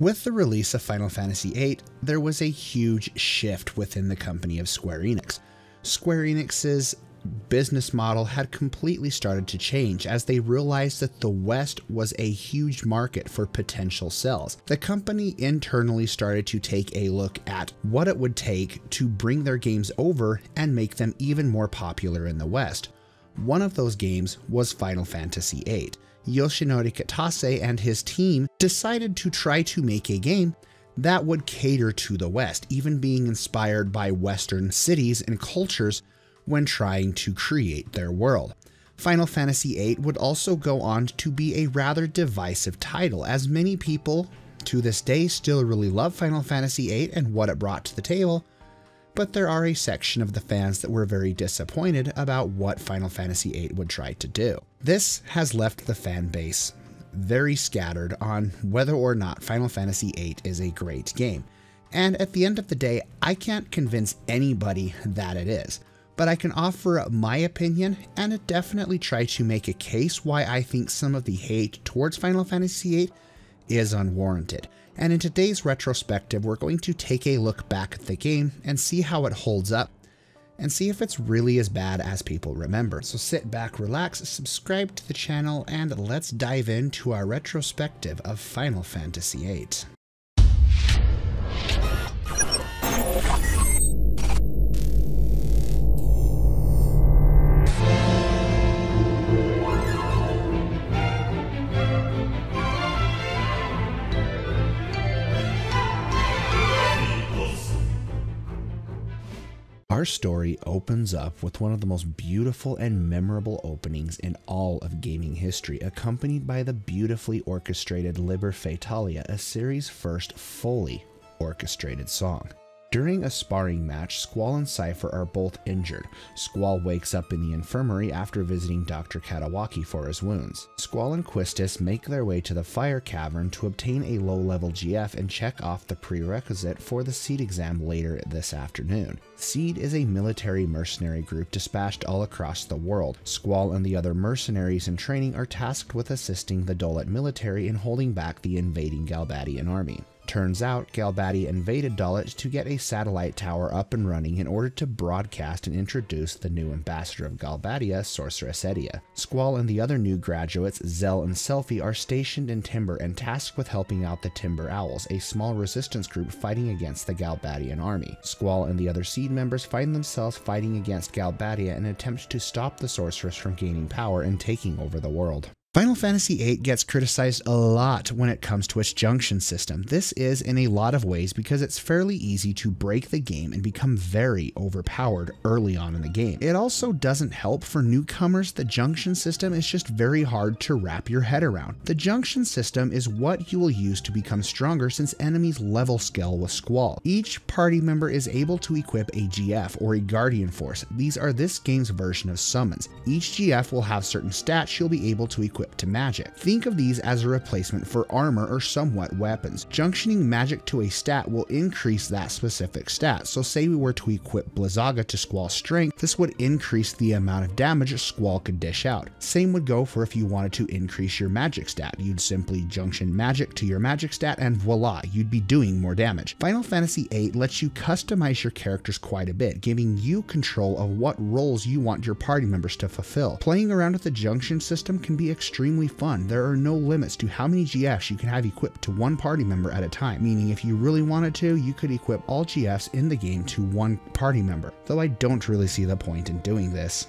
With the release of Final Fantasy VIII, there was a huge shift within the company of Square Enix. Square Enix's business model had completely started to change as they realized that the West was a huge market for potential sales. The company internally started to take a look at what it would take to bring their games over and make them even more popular in the West. One of those games was Final Fantasy VIII. Yoshinori Kitase and his team decided to try to make a game that would cater to the West, even being inspired by Western cities and cultures when trying to create their world. Final Fantasy VIII would also go on to be a rather divisive title, as many people to this day still really love Final Fantasy VIII and what it brought to the table, but there are a section of the fans that were very disappointed about what Final Fantasy VIII would try to do. This has left the fan base very scattered on whether or not Final Fantasy VIII is a great game. And at the end of the day, I can't convince anybody that it is but I can offer my opinion and definitely try to make a case why I think some of the hate towards Final Fantasy VIII is unwarranted. And in today's retrospective, we're going to take a look back at the game and see how it holds up and see if it's really as bad as people remember. So sit back, relax, subscribe to the channel, and let's dive into our retrospective of Final Fantasy VIII. Our story opens up with one of the most beautiful and memorable openings in all of gaming history, accompanied by the beautifully orchestrated Liber Fatalia, a series' first fully orchestrated song. During a sparring match, Squall and Seifer are both injured. Squall wakes up in the infirmary after visiting Dr. Kadowaki for his wounds. Squall and Quistis make their way to the fire cavern to obtain a low-level GF and check off the prerequisite for the SEED exam later this afternoon. SEED is a military mercenary group dispatched all across the world. Squall and the other mercenaries in training are tasked with assisting the Dollet military in holding back the invading Galbadian army. Turns out, Galbadia invaded Dollet to get a satellite tower up and running in order to broadcast and introduce the new ambassador of Galbadia, Sorceress Edea. Squall and the other new graduates, Zell and Selphie, are stationed in Timber and tasked with helping out the Timber Owls, a small resistance group fighting against the Galbadian army. Squall and the other Seed members find themselves fighting against Galbadia in an attempt to stop the sorceress from gaining power and taking over the world. Final Fantasy VIII gets criticized a lot when it comes to its junction system. This is in a lot of ways because it's fairly easy to break the game and become very overpowered early on in the game. It also doesn't help for newcomers, the junction system is just very hard to wrap your head around. The junction system is what you will use to become stronger since enemies level scale with Squall. Each party member is able to equip a GF or a Guardian Force. These are this game's version of summons. Each GF will have certain stats you'll be able to equip equipped to magic. Think of these as a replacement for armor or somewhat weapons. Junctioning magic to a stat will increase that specific stat, so say we were to equip Blizzaga to Squall Strength, this would increase the amount of damage Squall could dish out. Same would go for if you wanted to increase your magic stat. You'd simply junction magic to your magic stat and voila, you'd be doing more damage. Final Fantasy VIII lets you customize your characters quite a bit, giving you control of what roles you want your party members to fulfill. Playing around with the junction system can be extremely extremely fun. There are no limits to how many GFs you can have equipped to one party member at a time, meaning if you really wanted to, you could equip all GFs in the game to one party member, though I don't really see the point in doing this.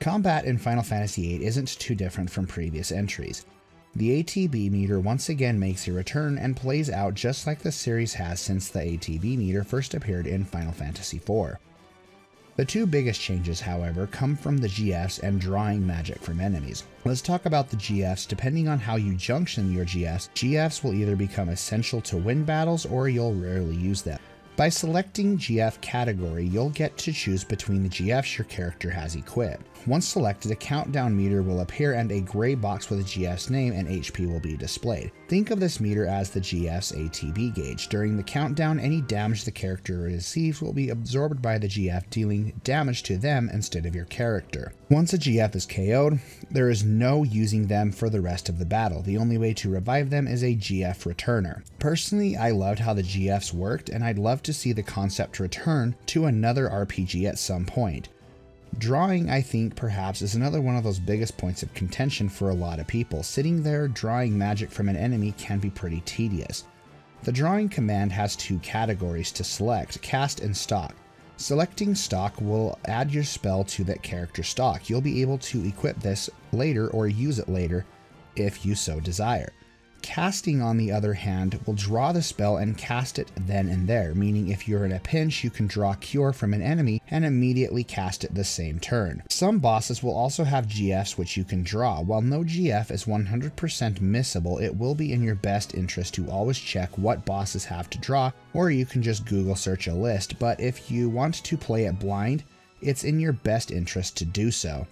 Combat in Final Fantasy VIII isn't too different from previous entries. The ATB meter once again makes a return and plays out just like the series has since the ATB meter first appeared in Final Fantasy IV. The two biggest changes, however, come from the GFs and drawing magic from enemies. Let's talk about the GFs. Depending on how you junction your GFs, GFs will either become essential to win battles or you'll rarely use them. By selecting GF category, you'll get to choose between the GFs your character has equipped. Once selected, a countdown meter will appear and a gray box with a GF's name and HP will be displayed. Think of this meter as the GF's ATB gauge. During the countdown, any damage the character receives will be absorbed by the GF, dealing damage to them instead of your character. Once a GF is KO'd, there is no using them for the rest of the battle. The only way to revive them is a GF returner. Personally, I loved how the GFs worked, and I'd love to see the concept return to another RPG at some point. Drawing, I think, perhaps, is another one of those biggest points of contention for a lot of people. Sitting there drawing magic from an enemy can be pretty tedious. The drawing command has two categories to select, cast and stock. Selecting stock will add your spell to that character stock. You'll be able to equip this later or use it later if you so desire. Casting, on the other hand, will draw the spell and cast it then and there, meaning if you're in a pinch, you can draw Cure from an enemy and immediately cast it the same turn. Some bosses will also have GFs which you can draw. While no GF is 100% missable, it will be in your best interest to always check what bosses have to draw, or you can just Google search a list, but if you want to play it blind, it's in your best interest to do so.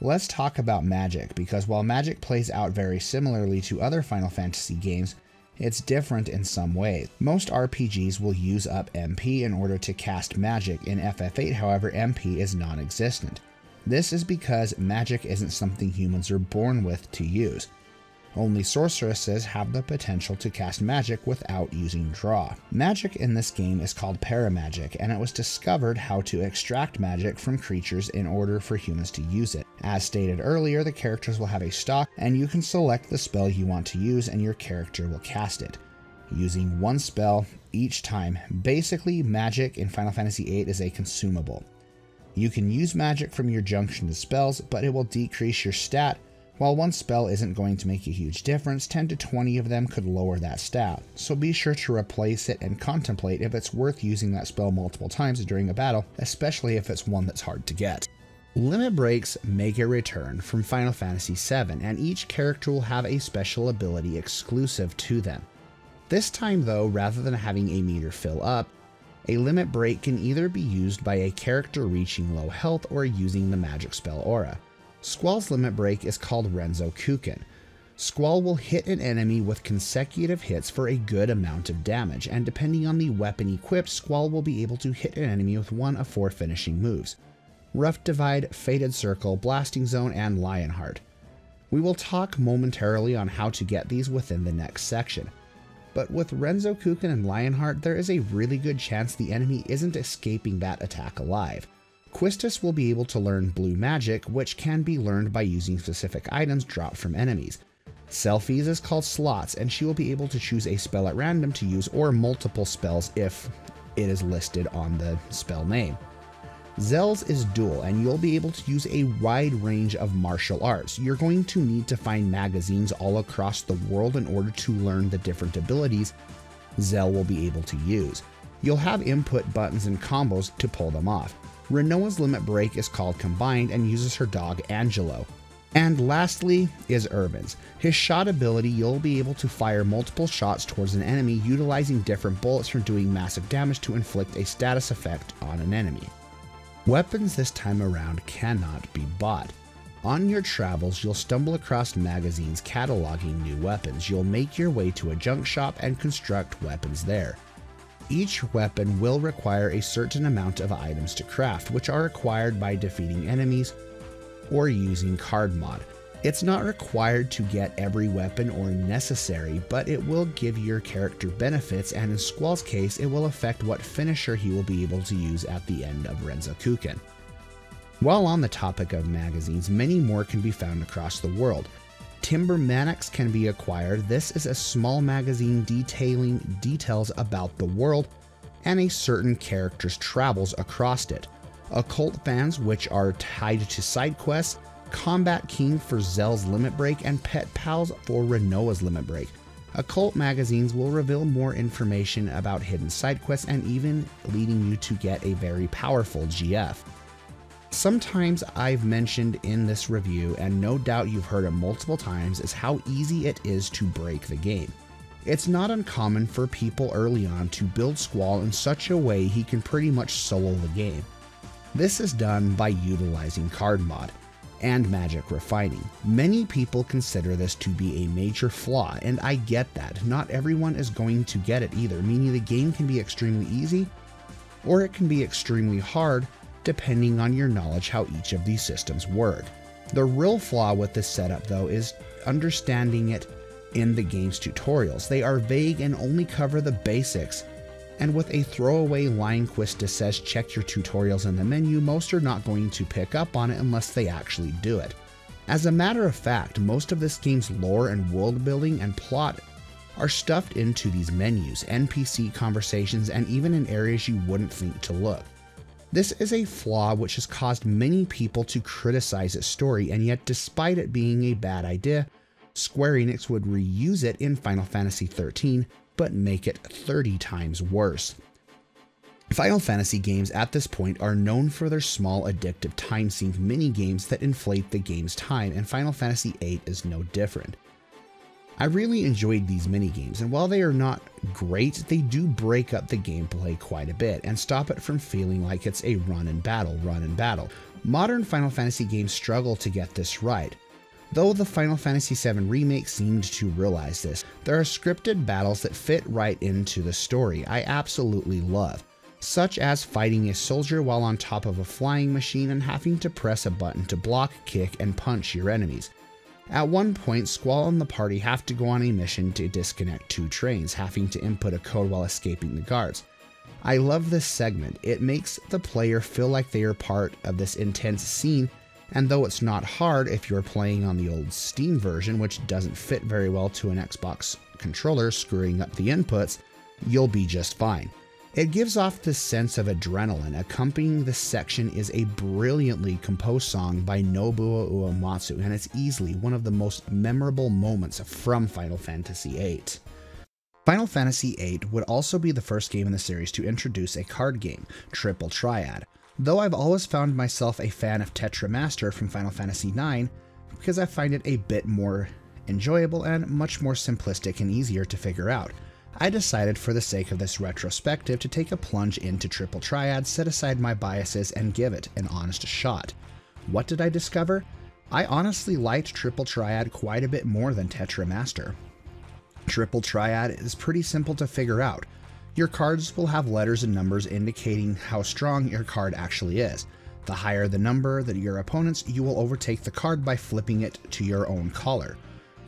Let's talk about Magic, because while Magic plays out very similarly to other Final Fantasy games, it's different in some ways. Most RPGs will use up MP in order to cast magic. In FF8, however, MP is non existent. This is because magic isn't something humans are born with to use. Only sorceresses have the potential to cast magic without using draw. Magic in this game is called paramagic, and it was discovered how to extract magic from creatures in order for humans to use it. As stated earlier, the characters will have a stock, and you can select the spell you want to use and your character will cast it using one spell each time. Basically, magic in Final Fantasy VIII is a consumable. You can use magic from your junction to spells, but it will decrease your stat while one spell isn't going to make a huge difference, 10 to 20 of them could lower that stat, so be sure to replace it and contemplate if it's worth using that spell multiple times during a battle, especially if it's one that's hard to get. Limit breaks make a return from Final Fantasy VII, and each character will have a special ability exclusive to them. This time, though, rather than having a meter fill up, a limit break can either be used by a character reaching low health or using the magic spell aura. Squall's limit break is called Renzokuken. Squall will hit an enemy with consecutive hits for a good amount of damage, and depending on the weapon equipped, Squall will be able to hit an enemy with one of four finishing moves Rough Divide, Faded Circle, Blasting Zone, and Lionheart. We will talk momentarily on how to get these within the next section. But with Renzokuken and Lionheart, there is a really good chance the enemy isn't escaping that attack alive. Quistis will be able to learn blue magic, which can be learned by using specific items dropped from enemies. Selphie's is called slots, and she will be able to choose a spell at random to use or multiple spells if it is listed on the spell name. Zell's is Duel, and you'll be able to use a wide range of martial arts. You're going to need to find magazines all across the world in order to learn the different abilities Zell will be able to use. You'll have input buttons and combos to pull them off. Rinoa's limit break is called Combined and uses her dog Angelo. And lastly is Irvine's. His shot ability, you'll be able to fire multiple shots towards an enemy utilizing different bullets from doing massive damage to inflict a status effect on an enemy. Weapons this time around cannot be bought. On your travels, you'll stumble across magazines cataloging new weapons. You'll make your way to a junk shop and construct weapons there. Each weapon will require a certain amount of items to craft, which are acquired by defeating enemies or using card mod. It's not required to get every weapon or necessary, but it will give your character benefits, and in Squall's case, it will affect what finisher he will be able to use at the end of Renzokuken. While on the topic of magazines, many more can be found across the world. Timber Maniacs can be acquired. This is a small magazine detailing details about the world and a certain character's travels across it. Occult fans, which are tied to side quests, Combat King for Zell's Limit Break, and Pet Pals for Rinoa's Limit Break. Occult magazines will reveal more information about hidden side quests and even leading you to get a very powerful GF. Sometimes I've mentioned in this review, and no doubt you've heard it multiple times, is how easy it is to break the game. It's not uncommon for people early on to build Squall in such a way he can pretty much solo the game. This is done by utilizing card mod. and magic refining. Many people consider this to be a major flaw, and I get that. Not everyone is going to get it either, meaning the game can be extremely easy or it can be extremely hard depending on your knowledge how each of these systems work. The real flaw with this setup though is understanding it in the game's tutorials. They are vague and only cover the basics. And with a throwaway line quest that says check your tutorials in the menu, most are not going to pick up on it unless they actually do it. As a matter of fact, most of this game's lore and world building and plot are stuffed into these menus, NPC conversations, and even in areas you wouldn't think to look. This is a flaw which has caused many people to criticize its story, and yet, despite it being a bad idea, Square Enix would reuse it in Final Fantasy XIII, but make it 30 times worse. Final Fantasy games at this point are known for their small addictive time sink mini games that inflate the game's time, and Final Fantasy VIII is no different. I really enjoyed these mini games, and while they are not great, they do break up the gameplay quite a bit and stop it from feeling like it's a run and battle, run and battle. Modern Final Fantasy games struggle to get this right. Though the Final Fantasy VII Remake seemed to realize this, there are scripted battles that fit right into the story I absolutely love, such as fighting a soldier while on top of a flying machine and having to press a button to block, kick, and punch your enemies. At one point, Squall and the party have to go on a mission to disconnect two trains, having to input a code while escaping the guards. I love this segment. It makes the player feel like they are part of this intense scene, and though it's not hard if you're playing on the old Steam version, which doesn't fit very well to an Xbox controller, screwing up the inputs, you'll be just fine. It gives off this sense of adrenaline. Accompanying this section is a brilliantly composed song by Nobuo Uematsu, and it's easily one of the most memorable moments from Final Fantasy VIII. Final Fantasy VIII would also be the first game in the series to introduce a card game, Triple Triad, though I've always found myself a fan of Tetramaster from Final Fantasy IX because I find it a bit more enjoyable and much more simplistic and easier to figure out. I decided for the sake of this retrospective to take a plunge into Triple Triad, set aside my biases, and give it an honest shot. What did I discover? I honestly liked Triple Triad quite a bit more than Tetramaster. Triple Triad is pretty simple to figure out. Your cards will have letters and numbers indicating how strong your card actually is. The higher the number that your opponent's, you will overtake the card by flipping it to your own color.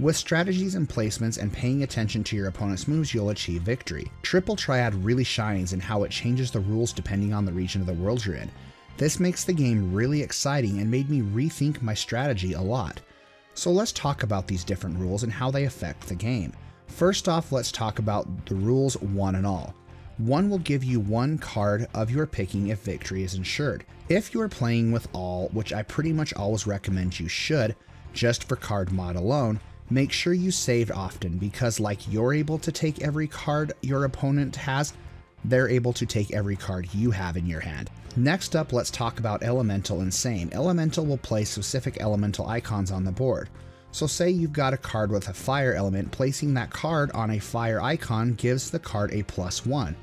With strategies and placements and paying attention to your opponent's moves, you'll achieve victory. Triple Triad really shines in how it changes the rules depending on the region of the world you're in. This makes the game really exciting and made me rethink my strategy a lot. So let's talk about these different rules and how they affect the game. First off, let's talk about the rules one and all. One will give you one card of your picking if victory is ensured. If you are playing with all, which I pretty much always recommend you should, just for card mod alone, make sure you save often because like you're able to take every card your opponent has, they're able to take every card you have in your hand. Next up, let's talk about Elemental and Same. Elemental will place specific elemental icons on the board. So say you've got a card with a fire element, placing that card on a fire icon gives the card a plus 1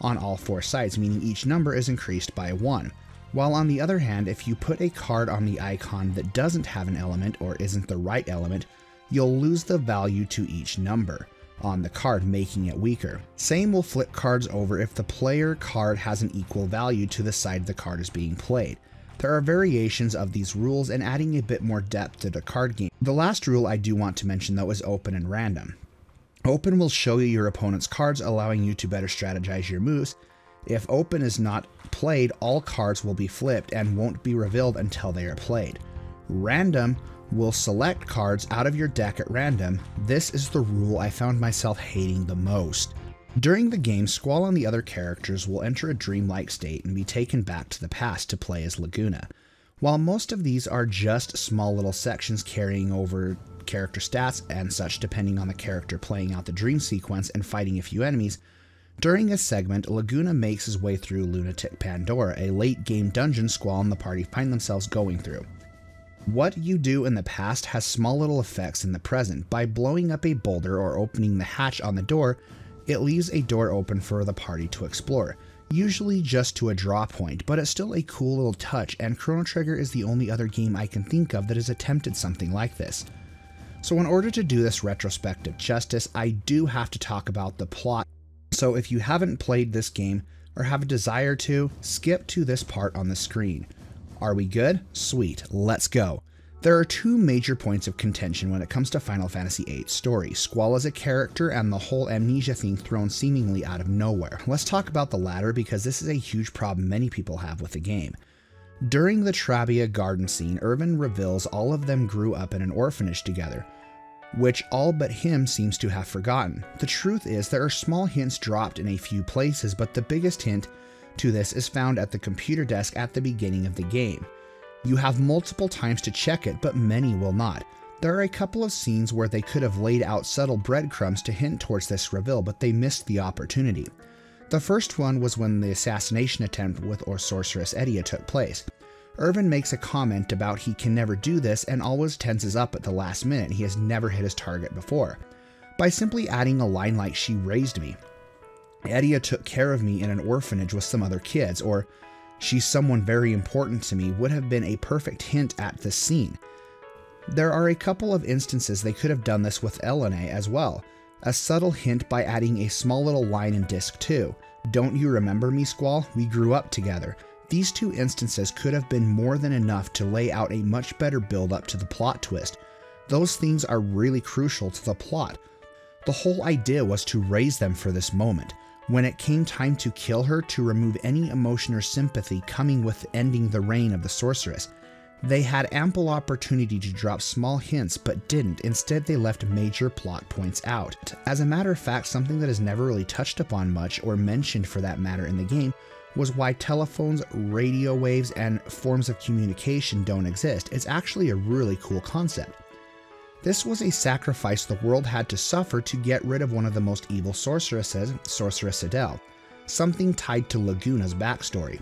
on all four sides, meaning each number is increased by 1. While on the other hand, if you put a card on the icon that doesn't have an element or isn't the right element, you'll lose the value to each number on the card, making it weaker. Same will flip cards over if the player card has an equal value to the side the card is being played. There are variations of these rules and adding a bit more depth to the card game. The last rule I do want to mention though is open and random. Open will show you your opponent's cards, allowing you to better strategize your moves. If open is not played, all cards will be flipped and won't be revealed until they are played. Random will select cards out of your deck at random. This is the rule I found myself hating the most. During the game, Squall and the other characters will enter a dreamlike state and be taken back to the past to play as Laguna. While most of these are just small little sections carrying over character stats and such depending on the character playing out the dream sequence and fighting a few enemies, during this segment, Laguna makes his way through Lunatic Pandora, a late game dungeon Squall and the party find themselves going through. What you do in the past has small little effects in the present. By blowing up a boulder or opening the hatch on the door, it leaves a door open for the party to explore. usually just to a draw point, but it's still a cool little touch, and Chrono Trigger is the only other game I can think of that has attempted something like this. So, in order to do this retrospective justice, I do have to talk about the plot. So, if you haven't played this game or have a desire to, skip to this part on the screen. Are we good? Sweet, let's go. There are two major points of contention when it comes to Final Fantasy VIII story Squall as a character and the whole amnesia thing thrown seemingly out of nowhere. Let's talk about the latter because this is a huge problem many people have with the game. During the Trabia garden scene, Irvine reveals all of them grew up in an orphanage together, which all but him seems to have forgotten. The truth is, there are small hints dropped in a few places, but the biggest hint to this is found at the computer desk at the beginning of the game. You have multiple times to check it, but many will not. There are a couple of scenes where they could have laid out subtle breadcrumbs to hint towards this reveal, but they missed the opportunity. The first one was when the assassination attempt with or Sorceress Edea took place. Irvine makes a comment about he can never do this and always tenses up at the last minute. He has never hit his target before. By simply adding a line like, She raised me, Edea took care of me in an orphanage with some other kids, or she's someone very important to me would have been a perfect hint at this scene. There are a couple of instances they could have done this with Ellone as well. A subtle hint by adding a small little line in disc 2. Don't you remember me, Squall? We grew up together. These two instances could have been more than enough to lay out a much better build up to the plot twist. Those things are really crucial to the plot. The whole idea was to raise them for this moment when it came time to kill her to remove any emotion or sympathy coming with ending the reign of the sorceress. They had ample opportunity to drop small hints, but didn't. Instead, they left major plot points out. As a matter of fact, something that is never really touched upon much, or mentioned for that matter in the game, was why telephones, radio waves, and forms of communication don't exist. It's actually a really cool concept. This was a sacrifice the world had to suffer to get rid of one of the most evil sorceresses, Sorceress Adele, something tied to Laguna's backstory.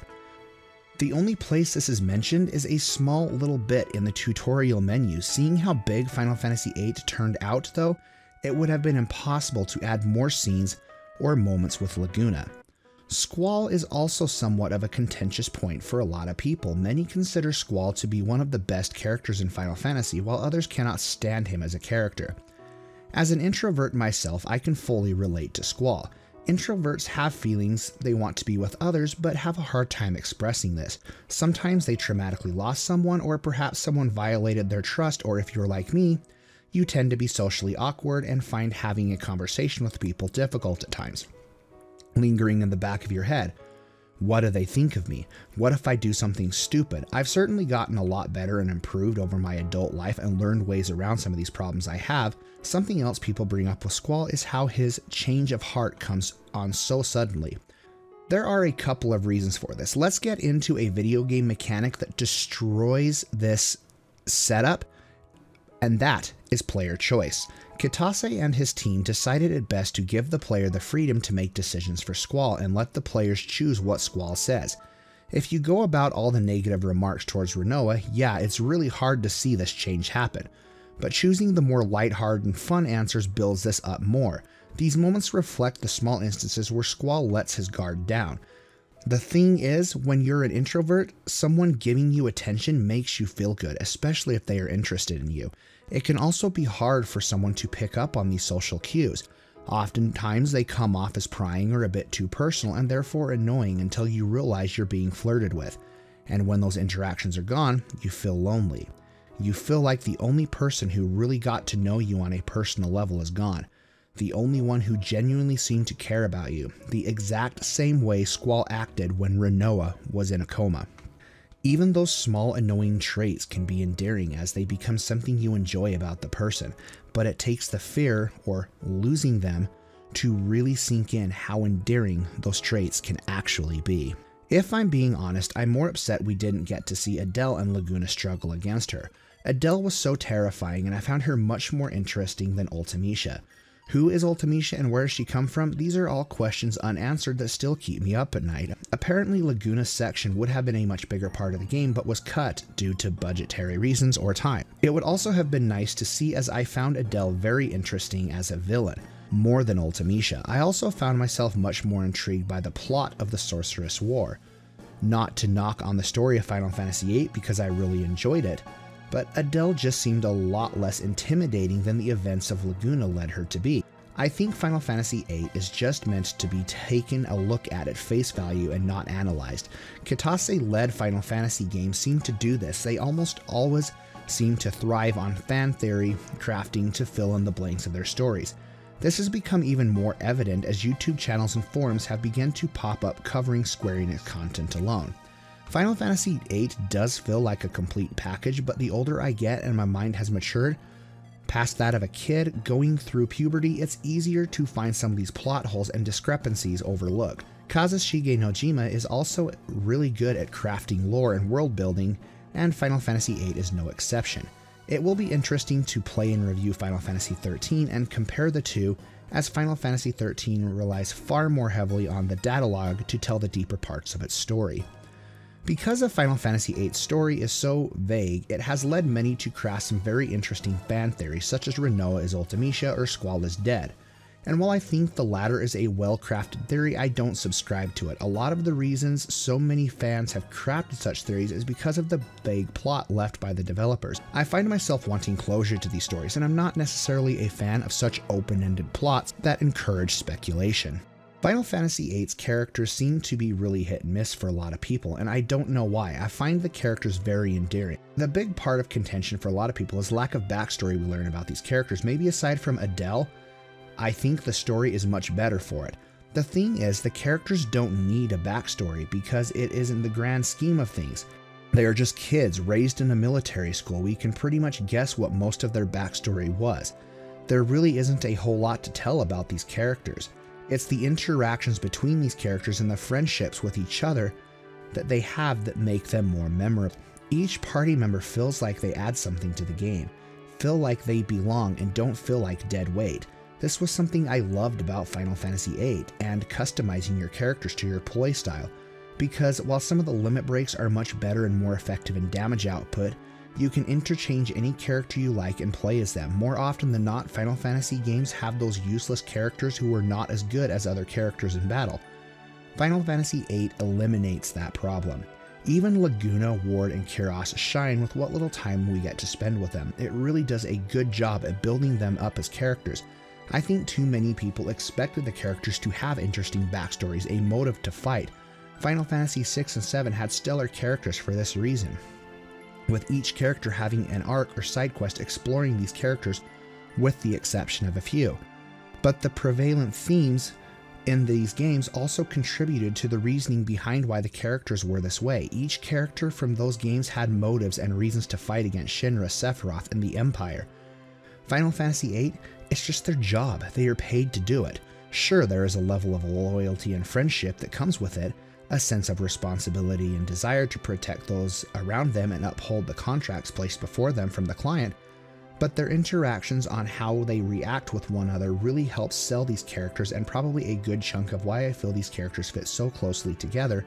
The only place this is mentioned is a small little bit in the tutorial menu. Seeing how big Final Fantasy VIII turned out, though, it would have been impossible to add more scenes or moments with Laguna. Squall is also somewhat of a contentious point for a lot of people. Many consider Squall to be one of the best characters in Final Fantasy, while others cannot stand him as a character. As an introvert myself, I can fully relate to Squall. Introverts have feelings they want to be with others, but have a hard time expressing this. Sometimes they traumatically lost someone, or perhaps someone violated their trust, or if you're like me, you tend to be socially awkward and find having a conversation with people difficult at times lingering in the back of your head. What do they think of me? What if I do something stupid? I've certainly gotten a lot better and improved over my adult life and learned ways around some of these problems I have. Something else people bring up with Squall is how his change of heart comes on so suddenly. There are a couple of reasons for this. Let's get into a video game mechanic that destroys this setup, and that is player choice. Kitase and his team decided it best to give the player the freedom to make decisions for Squall and let the players choose what Squall says. If you go about all the negative remarks towards Rinoa, yeah, it's really hard to see this change happen. But choosing the more lighthearted and fun answers builds this up more. These moments reflect the small instances where Squall lets his guard down. The thing is, when you're an introvert, someone giving you attention makes you feel good, especially if they are interested in you. It can also be hard for someone to pick up on these social cues. Oftentimes, they come off as prying or a bit too personal and therefore annoying until you realize you're being flirted with. And when those interactions are gone, you feel lonely. You feel like the only person who really got to know you on a personal level is gone. The only one who genuinely seemed to care about you, the exact same way Squall acted when Rinoa was in a coma. Even those small annoying traits can be endearing as they become something you enjoy about the person, but it takes the fear, or losing them, to really sink in how endearing those traits can actually be. If I'm being honest, I'm more upset we didn't get to see Adele and Laguna struggle against her. Adele was so terrifying, and I found her much more interesting than Ultimecia. Who is Ultimecia and where does she come from? These are all questions unanswered that still keep me up at night. Apparently, Laguna's section would have been a much bigger part of the game, but was cut due to budgetary reasons or time. It would also have been nice to see as I found Adele very interesting as a villain. more than Ultimecia. I also found myself much more intrigued by the plot of the Sorceress War. Not to knock on the story of Final Fantasy VIII because I really enjoyed it, but Adele just seemed a lot less intimidating than the events of Laguna led her to be. I think Final Fantasy VIII is just meant to be taken a look at at face value and not analyzed. Kitase led Final Fantasy games seem to do this, they almost always seem to thrive on fan theory crafting to fill in the blanks of their stories. This has become even more evident as YouTube channels and forums have begun to pop up covering Square Enix content alone. Final Fantasy VIII does feel like a complete package, but the older I get and my mind has matured, past that of a kid going through puberty, it's easier to find some of these plot holes and discrepancies overlooked. Kazushige Nojima is also really good at crafting lore and world building, and Final Fantasy VIII is no exception. It will be interesting to play and review Final Fantasy XIII and compare the two, as Final Fantasy XIII relies far more heavily on the data log to tell the deeper parts of its story. Because of Final Fantasy VIII's story is so vague, it has led many to craft some very interesting fan theories, such as Rinoa is Ultimecia or Squall is dead. And while I think the latter is a well crafted theory, I don't subscribe to it. A lot of the reasons so many fans have crafted such theories is because of the vague plot left by the developers. I find myself wanting closure to these stories, and I'm not necessarily a fan of such open ended plots that encourage speculation. Final Fantasy VIII's characters seem to be really hit and miss for a lot of people, and I don't know why. I find the characters very endearing. The big part of contention for a lot of people is lack of backstory we learn about these characters. Maybe aside from Adele, I think the story is much better for it. The thing is, the characters don't need a backstory because it is in the grand scheme of things. They are just kids raised in a military school. We can pretty much guess what most of their backstory was. There really isn't a whole lot to tell about these characters. It's the interactions between these characters and the friendships with each other that they have that make them more memorable. Each party member feels like they add something to the game, feel like they belong, and don't feel like dead weight. This was something I loved about Final Fantasy VIII and customizing your characters to your playstyle, because while some of the limit breaks are much better and more effective in damage output, you can interchange any character you like and play as them. More often than not, Final Fantasy games have those useless characters who are not as good as other characters in battle. Final Fantasy VIII eliminates that problem. Even Laguna, Ward, and Kiros shine with what little time we get to spend with them. It really does a good job at building them up as characters, I think too many people expected the characters to have interesting backstories, a motive to fight. Final Fantasy VI and 7 had stellar characters for this reason, with each character having an arc or side quest exploring these characters, with the exception of a few. But the prevalent themes in these games also contributed to the reasoning behind why the characters were this way. Each character from those games had motives and reasons to fight against Shinra, Sephiroth, and the Empire. Final Fantasy VIII it's just their job. They are paid to do it. Sure, there is a level of loyalty and friendship that comes with it, a sense of responsibility and desire to protect those around them and uphold the contracts placed before them from the client, but their interactions on how they react with one another really helps sell these characters and probably a good chunk of why I feel these characters fit so closely together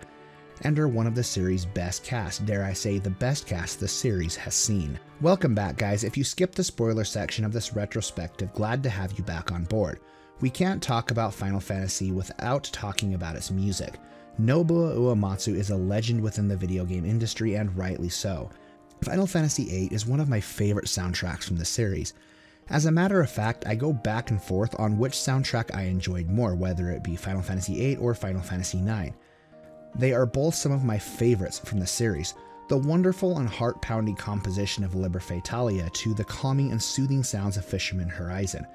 and are one of the series' best casts, dare I say, the best cast the series has seen. Welcome back, guys. If you skipped the spoiler section of this retrospective, glad to have you back on board. We can't talk about Final Fantasy without talking about its music. Nobuo Uematsu is a legend within the video game industry, and rightly so. Final Fantasy VIII is one of my favorite soundtracks from the series. As a matter of fact, I go back and forth on which soundtrack I enjoyed more, whether it be Final Fantasy VIII or Final Fantasy IX. They are both some of my favorites from the series. The wonderful and heart pounding composition of Liber Fatalia to the calming and soothing sounds of Fisherman Horizon.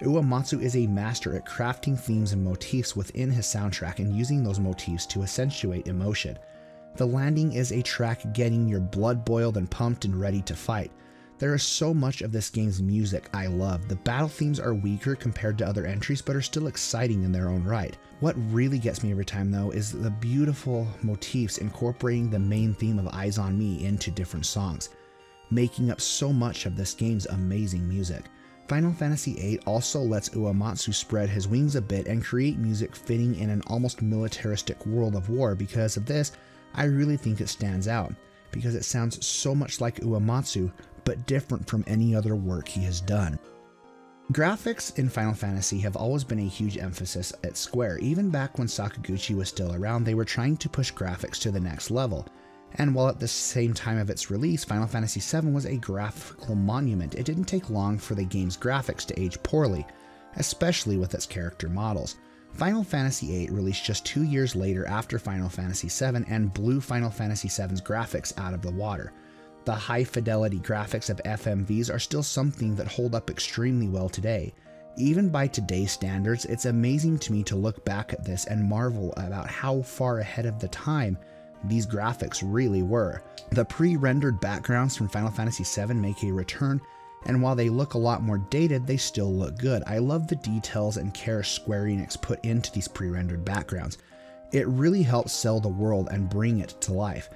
Uematsu is a master at crafting themes and motifs within his soundtrack and using those motifs to accentuate emotion. The landing is a track getting your blood boiled and pumped and ready to fight. There is so much of this game's music I love. The battle themes are weaker compared to other entries, but are still exciting in their own right. What really gets me every time, though, is the beautiful motifs incorporating the main theme of Eyes on Me into different songs, making up so much of this game's amazing music. Final Fantasy VIII also lets Uematsu spread his wings a bit and create music fitting in an almost militaristic world of war. Because of this, I really think it stands out, because it sounds so much like Uematsu, but different from any other work he has done. Graphics in Final Fantasy have always been a huge emphasis at Square. Even back when Sakaguchi was still around, they were trying to push graphics to the next level. And while at the same time of its release, Final Fantasy VII was a graphical monument, it didn't take long for the game's graphics to age poorly, especially with its character models. Final Fantasy VIII released just two years later after Final Fantasy VII and blew Final Fantasy VII's graphics out of the water. The high fidelity graphics of FMVs are still something that hold up extremely well today. Even by today's standards, it's amazing to me to look back at this and marvel about how far ahead of the time these graphics really were. The pre rendered backgrounds from Final Fantasy VII make a return, and while they look a lot more dated, they still look good. I love the details and care Square Enix put into these pre rendered backgrounds. It really helps sell the world and bring it to life.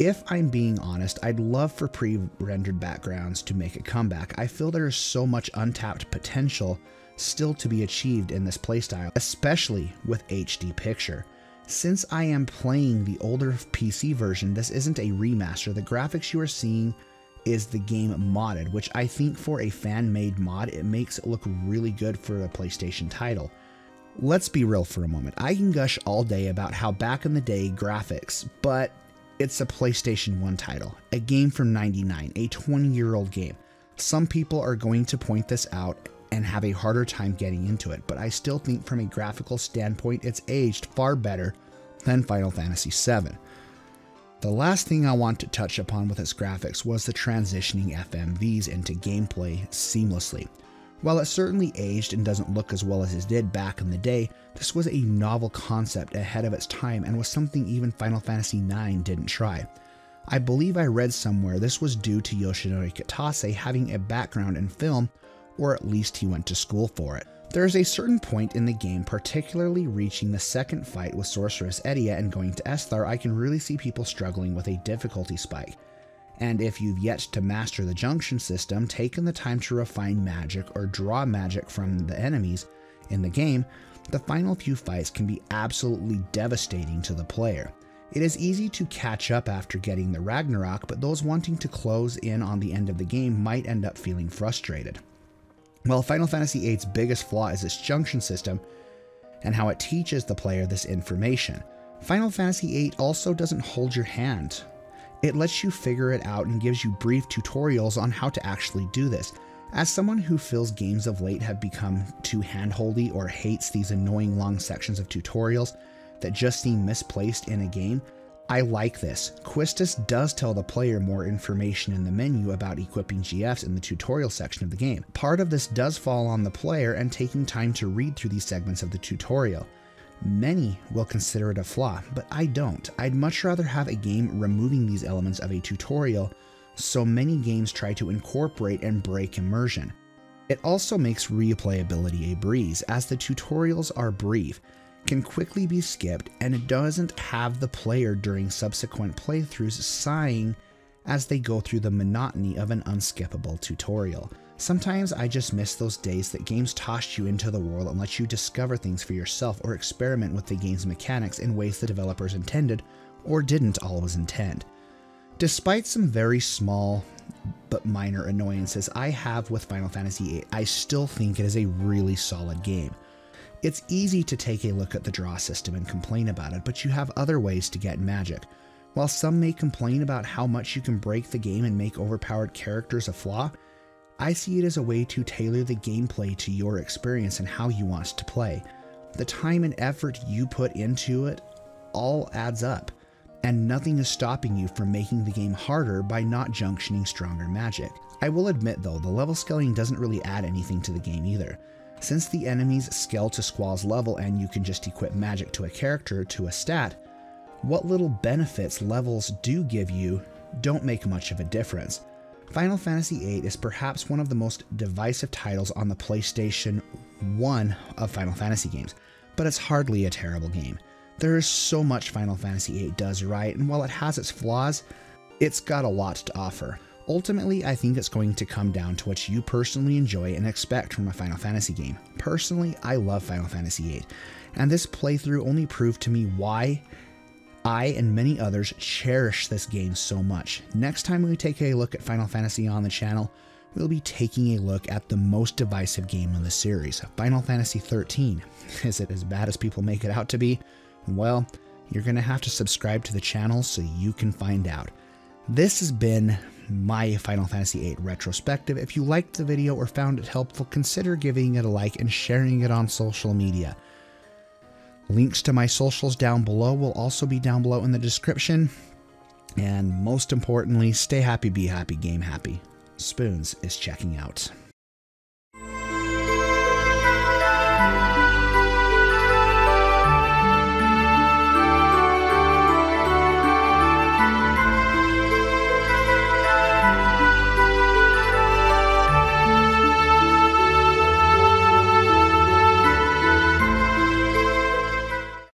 If I'm being honest, I'd love for pre rendered backgrounds to make a comeback. I feel there is so much untapped potential still to be achieved in this playstyle, especially with HD picture. Since I am playing the older PC version, this isn't a remaster. The graphics you are seeing is the game modded, which I think for a fan made mod, it makes it look really good for a PlayStation title. Let's be real for a moment. I can gush all day about how back in the day graphics, but it's a PlayStation 1 title, a game from 99, a 20 year old game. Some people are going to point this out and have a harder time getting into it, but I still think from a graphical standpoint, it's aged far better than Final Fantasy VII. The last thing I want to touch upon with its graphics was the transitioning FMVs into gameplay seamlessly. While it certainly aged and doesn't look as well as it did back in the day, this was a novel concept ahead of its time and was something even Final Fantasy IX didn't try. I believe I read somewhere this was due to Yoshinori Kitase having a background in film, or at least he went to school for it. There is a certain point in the game, particularly reaching the second fight with Sorceress Edea and going to Esthar, I can really see people struggling with a difficulty spike. And if you've yet to master the junction system, taken the time to refine magic or draw magic from the enemies in the game, the final few fights can be absolutely devastating to the player. It is easy to catch up after getting the Ragnarok, but those wanting to close in on the end of the game might end up feeling frustrated. Well, Final Fantasy VIII's biggest flaw is its junction system and how it teaches the player this information. Final Fantasy VIII also doesn't hold your hand. It lets you figure it out and gives you brief tutorials on how to actually do this. As someone who feels games of late have become too handholdy or hates these annoying long sections of tutorials that just seem misplaced in a game, I like this. Quistis does tell the player more information in the menu about equipping GFs in the tutorial section of the game. Part of this does fall on the player and taking time to read through these segments of the tutorial. Many will consider it a flaw, but I don't. I'd much rather have a game removing these elements of a tutorial, so many games try to incorporate and break immersion. It also makes replayability a breeze, as the tutorials are brief, can quickly be skipped, and it doesn't have the player during subsequent playthroughs sighing as they go through the monotony of an unskippable tutorial. Sometimes I just miss those days that games tossed you into the world and let you discover things for yourself or experiment with the game's mechanics in ways the developers intended or didn't always intend. Despite some very small but minor annoyances I have with Final Fantasy VIII, I still think it is a really solid game. It's easy to take a look at the draw system and complain about it, but you have other ways to get magic. While some may complain about how much you can break the game and make overpowered characters a flaw, I see it as a way to tailor the gameplay to your experience and how you want to play. The time and effort you put into it all adds up, and nothing is stopping you from making the game harder by not junctioning stronger magic. I will admit though, the level scaling doesn't really add anything to the game either. Since the enemies scale to Squall's level and you can just equip magic to a character to a stat, what little benefits levels do give you don't make much of a difference. Final Fantasy VIII is perhaps one of the most divisive titles on the PlayStation 1 of Final Fantasy games, but it's hardly a terrible game. There is so much Final Fantasy VIII does right, and while it has its flaws, it's got a lot to offer. Ultimately, I think it's going to come down to what you personally enjoy and expect from a Final Fantasy game. Personally, I love Final Fantasy VIII, and this playthrough only proved to me why I and many others cherish this game so much. Next time we take a look at Final Fantasy on the channel, we'll be taking a look at the most divisive game in the series, Final Fantasy XIII. Is it as bad as people make it out to be? Well, you're going to have to subscribe to the channel so you can find out. This has been my Final Fantasy VIII retrospective. If you liked the video or found it helpful, consider giving it a like and sharing it on social media. Links to my socials down below will also be down below in the description. And most importantly, stay happy, be happy, game happy. Spoons is checking out.